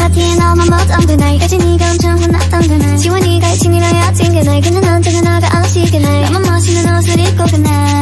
파티에 너만 못던데 날. 그지 네가 엄청 혼났던 그날. 지원이가 친이라야 찐 그날. 그는 언제나 나가 없이 그날. 너만 멋있는 옷을 입고 그날.